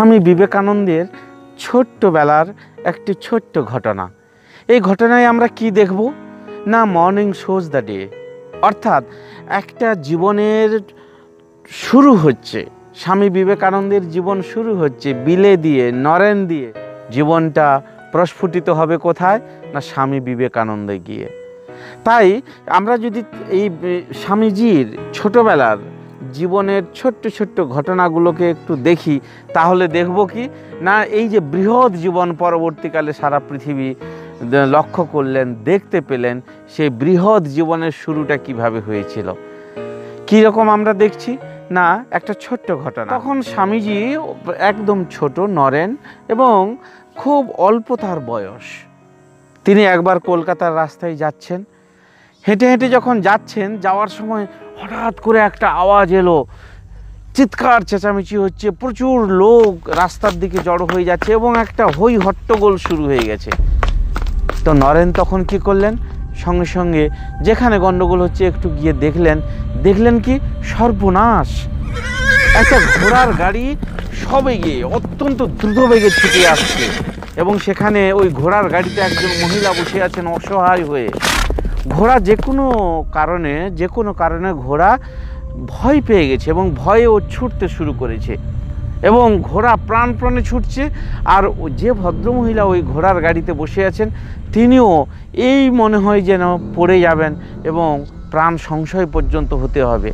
স্বামী বিবেকানন্দের ছোট্টবেলার একটি ছোট্ট ঘটনা। এই ঘটনায় আমরা কি দেখব? না মর্নিং শোজ দ্য ডে অর্থাৎ একটা জীবনের শুরু হচ্ছে। স্বামী বিবেকানন্দের জীবন শুরু হচ্ছে বিলে দিয়ে, নরেন দিয়ে। জীবনটা প্রস্ফুটিত হবে কোথায়? না স্বামী বিবেকানন্দে গিয়ে। তাই আমরা যদি এই স্বামীজির ছোটবেলার জীবনের ছোট্ট ছোট্ট ঘটনাগুলোকে একটু দেখি, তাহলে দেখব কি? না, এই যে বৃহৎ জীবন পরবর্তীকালে সারা পৃথিবী লক্ষ্য করলেন, দেখতে পেলেন, সেই বৃহৎ জীবনের শুরুটা কীভাবে হয়েছিল? কীরকম আমরা দেখছি? না, একটা ছোট্ট ঘটনা। তখন স্বামীজি একদম ছোট, নরেন, এবং খুব অল্প তার বয়স। তিনি একবার কলকাতার রাস্তায় যাচ্ছেন। হেঁটে হেঁটে যখন যাচ্ছেন, যাওয়ার সময় হঠাৎ করে একটা আওয়াজ এলো। চিৎকার, চেঁচামেচি হচ্ছে, প্রচুর লোক রাস্তার দিকে জড়ো হয়ে যাচ্ছে এবং একটা হই হট্টগোল শুরু হয়ে গেছে। তো নরেন তখন কি করলেন? সঙ্গে সঙ্গে যেখানে গন্ডগোল হচ্ছে একটু গিয়ে দেখলেন। দেখলেন কি? সর্বনাশ! একটা ঘোড়ার গাড়ি সবে গিয়ে অত্যন্ত দ্রুত বেগে ছুটে আসছে এবং সেখানে ওই ঘোড়ার গাড়িতে একজন মহিলা বসে আছেন অসহায় হয়ে। ঘোড়া যে কোনো কারণে, যে কোনো কারণে ঘোড়া ভয় পেয়ে গেছে এবং ভয়ে ও ছুটতে শুরু করেছে। এবং ঘোড়া প্রাণপ্রাণে ছুটছে আর যে ভদ্রমহিলা ওই ঘোড়ার গাড়িতে বসে আছেন, তিনিও এই মনে হয় যেন পড়ে যাবেন এবং প্রাণ সংশয় পর্যন্ত হতে হবে।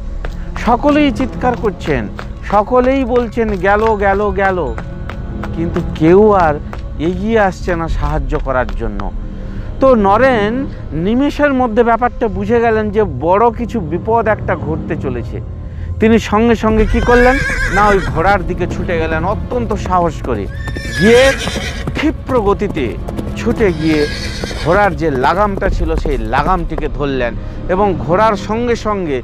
সকলেই চিৎকার করছেন, সকলেই বলছেন, গেল গেল গেল। কিন্তু কেউ আর এগিয়ে আসছে না সাহায্য করার জন্য। তো নরেন নিমেষের মধ্যে ব্যাপারটা বুঝে গেলেন যে বড় কিছু বিপদ একটা ঘটতে চলেছে। তিনি সঙ্গে সঙ্গে কি করলেন? না, ওই ঘোড়ার দিকে ছুটে গেলেন অত্যন্ত সাহস করে। গিয়ে ক্ষিপ্র গতিতে ছুটে গিয়ে ঘোড়ার যে লাগামটা ছিল, সেই লাগামটিকে ধরলেন এবং ঘোড়ার সঙ্গে সঙ্গে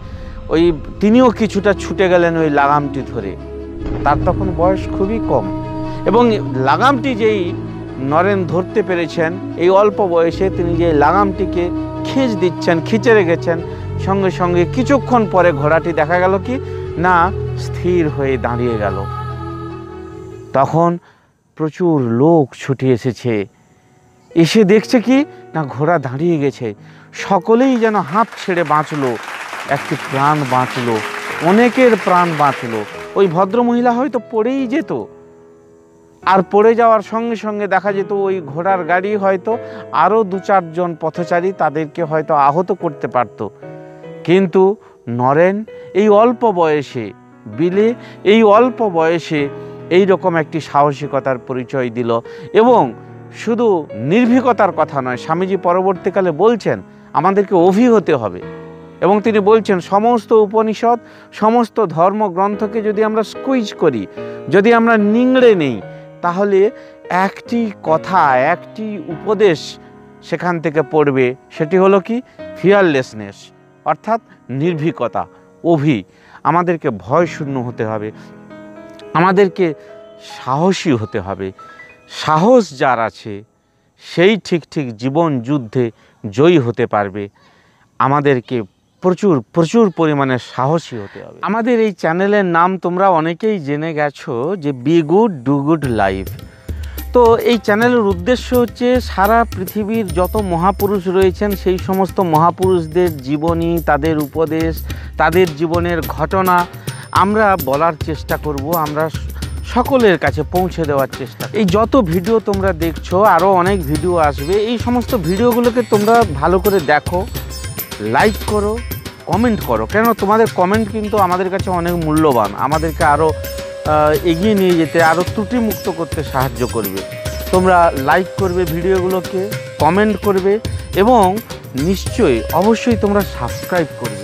ওই তিনিও কিছুটা ছুটে গেলেন ওই লাগামটি ধরে। তার তখন বয়স খুবই কম এবং লাগামটি যেই নরেন ধরতে পেরেছেন। এই অল্প বয়সে তিনি যে লাগামটিকে খিঁচ দিচ্ছেন, খিচে রেখেছেন, সঙ্গে সঙ্গে কিছুক্ষণ পরে ঘোড়াটি দেখা গেল কি? না, স্থির হয়ে দাঁড়িয়ে গেল। তখন প্রচুর লোক ছুটে এসেছে। এসে দেখছে কি? না, ঘোড়া দাঁড়িয়ে গেছে। সকলেই যেন হাঁপ ছেড়ে বাঁচলো। একটি প্রাণ বাঁচলো, অনেকের প্রাণ বাঁচলো। ওই ভদ্রমহিলা হয়তো পড়েই যেত। আর পড়ে যাওয়ার সঙ্গে সঙ্গে দেখা যেত ওই ঘোড়ার গাড়ি হয়তো আরও দু চারজন পথচারী তাদেরকে হয়তো আহত করতে পারত। কিন্তু নরেন, এই অল্প বয়সে, বিলে, এই অল্প বয়সে এই রকম একটি সাহসিকতার পরিচয় দিল এবং শুধু নির্ভীকতার কথা নয়, স্বামীজি পরবর্তীকালে বলছেন, আমাদেরকে অভি হতে হবে। এবং তিনি বলছেন, সমস্ত উপনিষদ, সমস্ত ধর্মগ্রন্থকে যদি আমরা স্কুইজ করি, যদি আমরা নিংড়ে নেই তাহলে একটি কথা, একটি উপদেশ সেখান থেকে পড়বে। সেটি হলো কি? ফিয়ারলেসনেস অর্থাৎ নির্ভীকতা, অভি। আমাদেরকে ভয় শূন্য হতে হবে। আমাদেরকে সাহসী হতে হবে। সাহস যার আছে, সেই ঠিক ঠিক জীবন যুদ্ধে জয়ী হতে পারবে। আমাদেরকে প্রচুর প্রচুর পরিমাণে সাহসী হতে হবে। আমাদের এই চ্যানেলের নাম তোমরা অনেকেই জেনে গেছো যে be good do good life তো এই চ্যানেলের উদ্দেশ্য হচ্ছে সারা পৃথিবীর যত মহাপুরুষ রয়েছেন, সেই সমস্ত মহাপুরুষদের জীবনী, তাদের উপদেশ, তাদের জীবনের ঘটনা আমরা বলার চেষ্টা করব, আমরা সকলের কাছে পৌঁছে দেওয়ার চেষ্টা এই যত ভিডিও তোমরা দেখছ আরও অনেক ভিডিও আসবে, এই সমস্ত ভিডিওগুলোকে তোমরা ভালো করে দেখো লাইক করো কমেন্ট করো। কেন তোমাদের কমেন্ট কিন্তু আমাদের কাছে অনেক মূল্যবান। আমাদেরকে আরও এগিয়ে নিয়ে যেতে আরও ত্রুটিমুক্ত করতে সাহায্য করবে। তোমরা লাইক করবে ভিডিওগুলোকে কমেন্ট করবে এবং নিশ্চয়ই অবশ্যই তোমরা সাবস্ক্রাইব করবে।